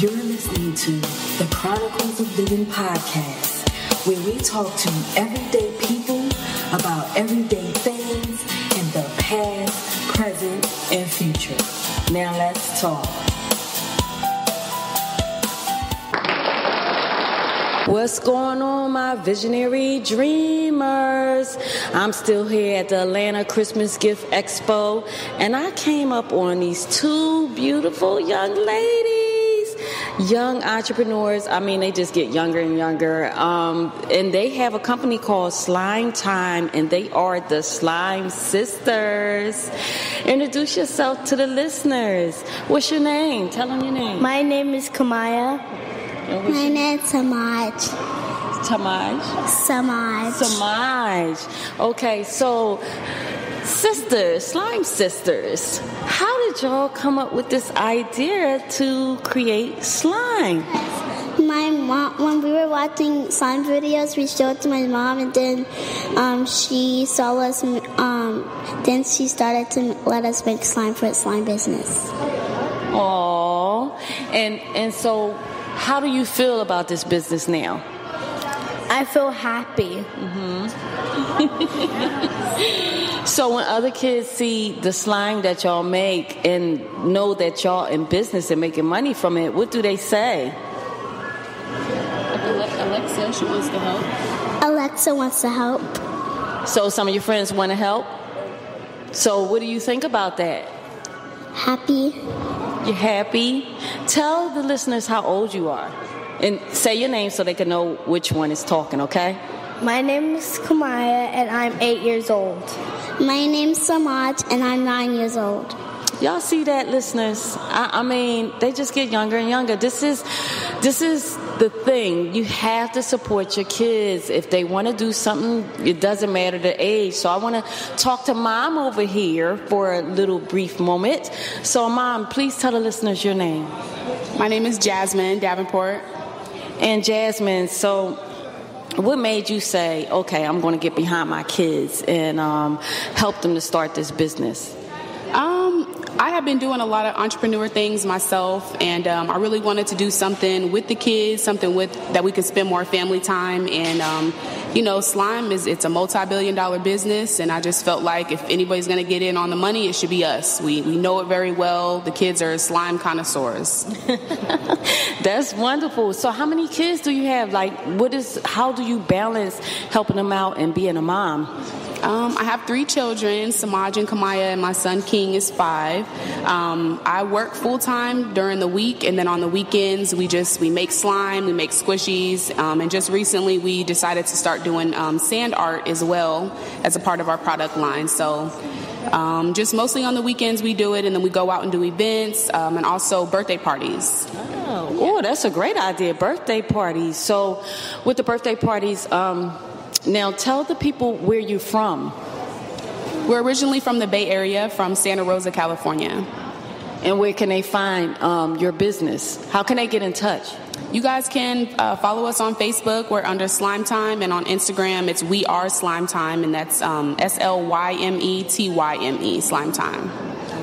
You're listening to the Chronicles of Livin podcast, where we talk to everyday people about everyday things in the past, present, and future. Now let's talk. What's going on, my visionary dreamers? I'm still here at the Atlanta Christmas Gift Expo, and I came up on these two beautiful young ladies, young entrepreneurs. I mean, they just get younger and younger. Um, and they have a company called Slyme Tyme, and they are the Slime Sisters. Introduce yourself to the listeners. What's your name? Tell them your name. My name is Kamaya. My name is Samaj. Tamaj. Samaj. Samaj. Okay, so sisters, slime sisters, how did y'all come up with this idea to create slime? My mom, when we were watching slime videos, we showed it to my mom, and then um, she saw us. Um, then she started to let us make slime for a slime business. Aww. And and so, how do you feel about this business now? I feel happy. So when other kids see the slime that y'all make and know that y'all in business and making money from it, what do they say? Alexa, she wants to help. Alexa wants to help. So some of your friends want to help. So what do you think about that? Happy. You're happy? Tell the listeners how old you are. And say your name so they can know which one is talking, okay? My name is Kamaya, and I'm eight years old. My name's Samaj, and I'm nine years old. Y'all see that, listeners? I, I mean, they just get younger and younger. This is, this is the thing. You have to support your kids if they want to do something. It doesn't matter the age. So I want to talk to mom over here for a little brief moment. So, mom, please tell the listeners your name. My name is Jasmine Davenport. And Jasmine, so what made you say, okay, I'm going to get behind my kids and um, help them to start this business? Um, I have been doing a lot of entrepreneur things myself, and um, I really wanted to do something with the kids, something with that we could spend more family time. And um, you know, slime is it's a multi-billion-dollar business, and I just felt like if anybody's going to get in on the money, it should be us. We we know it very well. The kids are slime connoisseurs. That's wonderful. So, how many kids do you have? Like, what is? How do you balance helping them out and being a mom? Um, I have three children, Samaj and Kamaya, and my son King is five. Um, I work full time during the week, and then on the weekends we just we make slime, we make squishies, um, and just recently we decided to start doing um, sand art as well as a part of our product line. So. Um, just mostly on the weekends we do it, and then we go out and do events um, and also birthday parties. Oh, oh, that's a great idea. Birthday parties. So, with the birthday parties, now tell the people where you're from We're originally from the Bay Area, from Santa Rosa, California. and where can they find um, your business? How can they get in touch? You guys can uh, follow us on Facebook. We're under Slyme Tyme, and on Instagram, it's We Are Slyme Tyme, and that's um, S L Y M E T Y M E Slyme Tyme.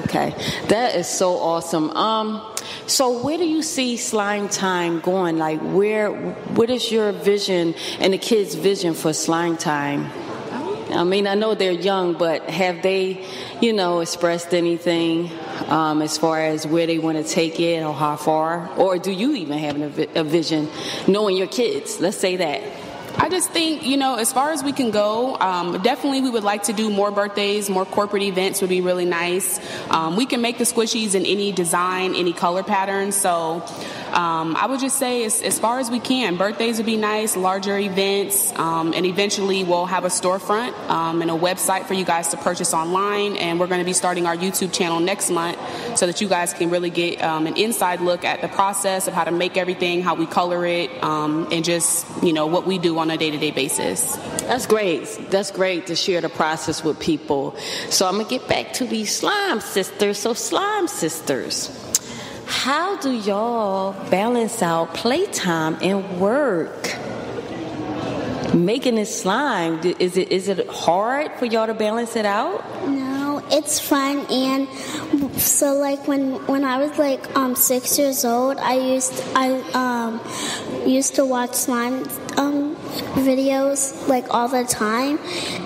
Okay, that is so awesome. Um, so where do you see Slyme Tyme going? Like, where? What is your vision and the kids' vision for Slyme Tyme? I mean, I know they're young, but have they, you know, expressed anything um, as far as where they want to take it or how far? Or do you even have a, vi- a vision, knowing your kids? Let's say that. I just think, you know, as far as we can go, um, definitely we would like to do more birthdays, more corporate events would be really nice. Um, we can make the squishies in any design, any color pattern. So um, I would just say, as, as far as we can, birthdays would be nice, larger events, um, and eventually we'll have a storefront um, and a website for you guys to purchase online. And we're going to be starting our YouTube channel next month so that you guys can really get um, an inside look at the process of how to make everything, how we color it, um, and just, you know, what we do on a day to day basis. That's great. That's great to share the process with people. So I'm gonna get back to these slime sisters. So slime sisters, how do y'all balance out playtime and work? Making this slime, is it is it hard for y'all to balance it out? No, it's fun and so like when when I was like um six years old, I used I um used to watch slime um videos like all the time,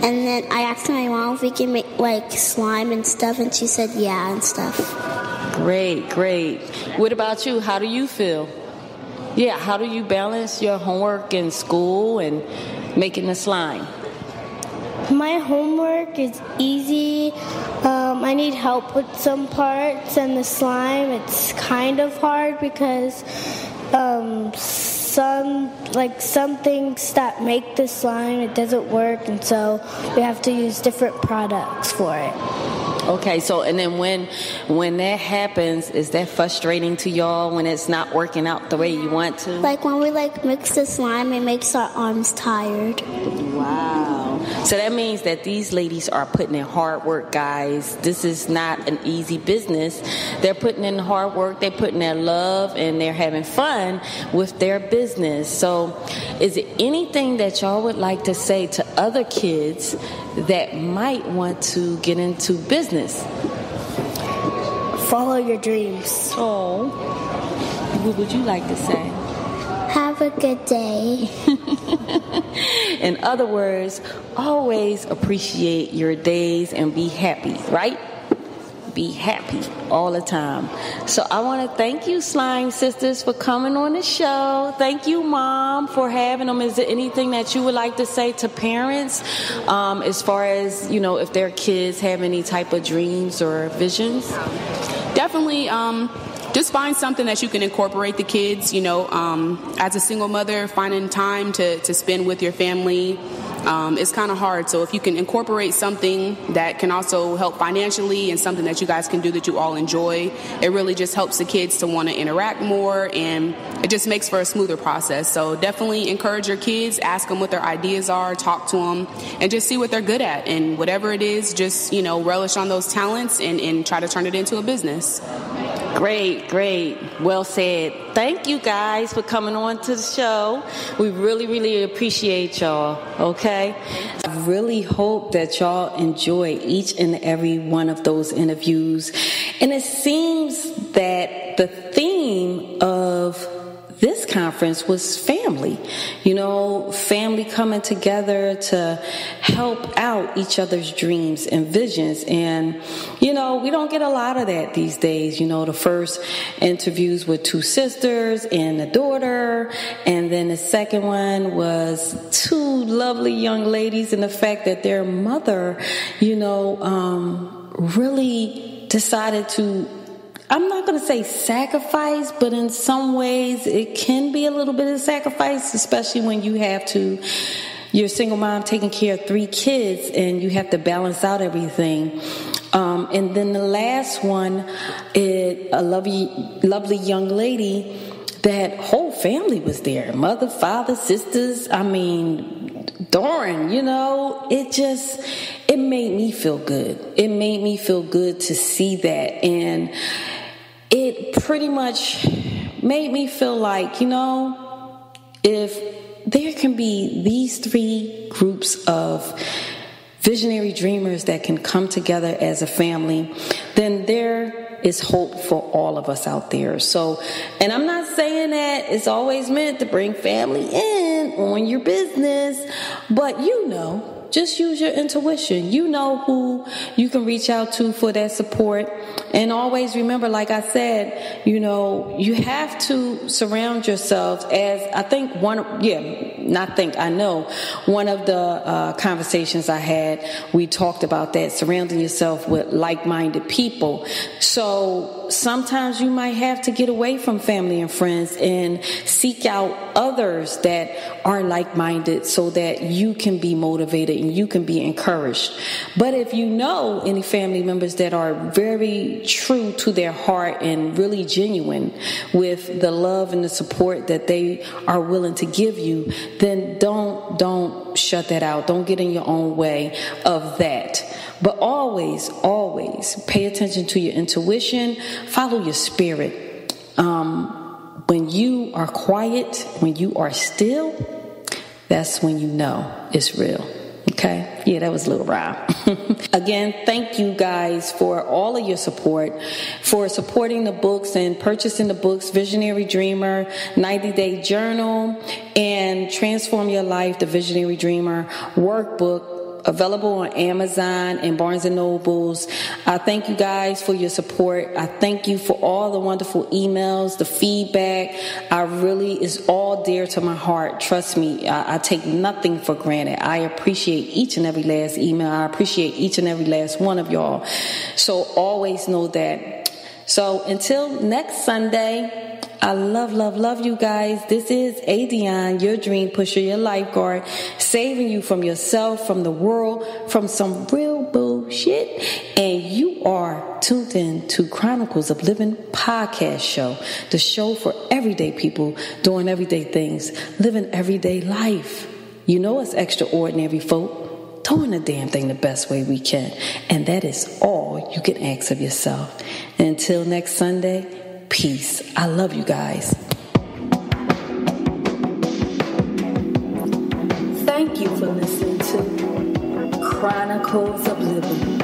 and then I asked my mom if we can make like slime and stuff, and she said yeah and stuff. Great, great. What about you? How do you feel? Yeah, how do you balance your homework in school and making the slime? My homework is easy. Um, I need help with some parts, and the slime, it's kind of hard because um, some like some things that make the slime it doesn't work and so we have to use different products for it okay so and then when when that happens is that frustrating to y'all when it's not working out the way you want to? Like when we like mix the slime it makes our arms tired so that means that these ladies are putting in hard work, guys. This is not an easy business. They're putting in hard work, they're putting their love, and they're having fun with their business. So, is it anything that y'all would like to say to other kids that might want to get into business? Follow your dreams. Oh, what would you like to say? Have a good day. In other words, always appreciate your days and be happy, right? Be happy all the time. So I want to thank you, Slime Sisters, for coming on the show. Thank you, Mom, for having them. Is there anything that you would like to say to parents um, as far as, you know, if their kids have any type of dreams or visions? Definitely. Um just find something that you can incorporate the kids. You know, um, as a single mother, finding time to, to spend with your family um, is kind of hard. So if you can incorporate something that can also help financially and something that you guys can do that you all enjoy, it really just helps the kids to want to interact more and it just makes for a smoother process. So definitely encourage your kids, ask them what their ideas are, talk to them, and just see what they're good at. And whatever it is, just, you know, relish on those talents and, and try to turn it into a business. Great, great. Well said. Thank you guys for coming on to the show. We really, really appreciate y'all, okay? I really hope that y'all enjoy each and every one of those interviews. And it seems that the theme of conference was family. You know, family coming together to help out each other's dreams and visions. And, you know, we don't get a lot of that these days. You know, the first interviews with two sisters and a daughter. And then the second one was two lovely young ladies and the fact that their mother, you know, um, really decided to I'm not going to say sacrifice, but in some ways it can be a little bit of sacrifice, especially when you have to, you're a single mom taking care of three kids and you have to balance out everything. Um, and then the last one, it, a lovely, lovely young lady that whole family was there mother, father, sisters. I mean, darn, you know, it just, it made me feel good. It made me feel good to see that. And, it pretty much made me feel like, you know, if there can be these three groups of visionary dreamers that can come together as a family, then there is hope for all of us out there. So, and I'm not saying that it's always meant to bring family in on your business, but you know, just use your intuition. You know who you can reach out to for that support. And always remember, like I said, you know, you have to surround yourselves as I think one, yeah, not think, I know one of the uh, conversations I had, we talked about that, surrounding yourself with like minded people. So sometimes you might have to get away from family and friends and seek out others that are like minded so that you can be motivated and you can be encouraged. But if you know any family members that are very true to their heart and really genuine with the love and the support that they are willing to give you, then don't, don't shut that out. Don't get in your own way of that. But always, always pay attention to your intuition, follow your spirit. Um, when you are quiet, when you are still, that's when you know it's real. Okay? Yeah, that was a little rhyme. Again, thank you guys for all of your support, for supporting the books and purchasing the books Visionary Dreamer, 90 Day Journal, and Transform Your Life, the Visionary Dreamer workbook available on Amazon and Barnes and Nobles. I thank you guys for your support. I thank you for all the wonderful emails, the feedback. I really is all dear to my heart. Trust me, I, I take nothing for granted. I appreciate each and every last email. I appreciate each and every last one of y'all. So always know that. So until next Sunday, I love, love, love you guys. This is ADionne, your dream pusher, your lifeguard, saving you from yourself, from the world, from some real bullshit. And you are tuned in to Chronicles of Livin podcast show, the show for everyday people doing everyday things, living everyday life. You know us extraordinary, folk doing the damn thing the best way we can. And that is all you can ask of yourself. until next Sunday, peace. I love you guys. Thank you for listening to Chronicles of Livin,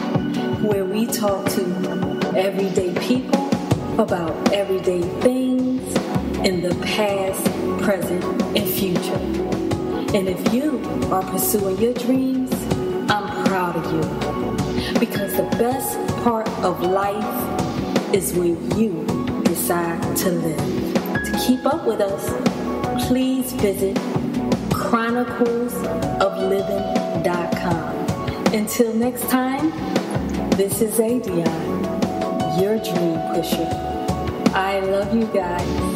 where we talk to everyday people about everyday things in the past, present, and future. And if you are pursuing your dreams, I'm proud of you. Because the best part of life is when you decide to live. To keep up with us, please visit chroniclesofliving.com. Until next time, this is ADionne, your dream pusher. I love you guys.